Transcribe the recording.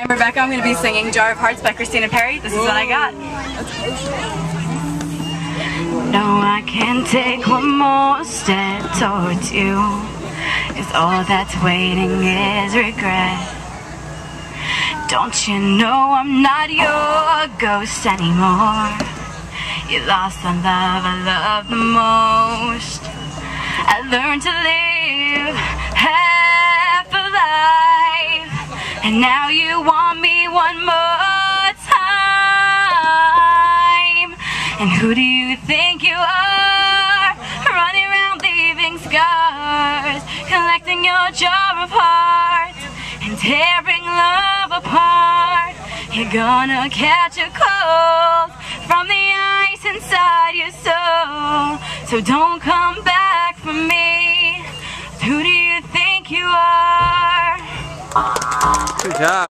I'm Rebecca. I'm going to be singing Jar of Hearts by Christina Perri. This is what I got. No, I can't take one more step towards you. Cause all that's waiting is regret. Don't you know I'm not your ghost anymore? You lost the love I love the most. I learned to live life, and now you want me one more time. And who do you think you are? Running around leaving scars, collecting your jar of hearts, and tearing love apart. You're gonna catch a cold from the ice inside your soul. So don't come back for me. Who do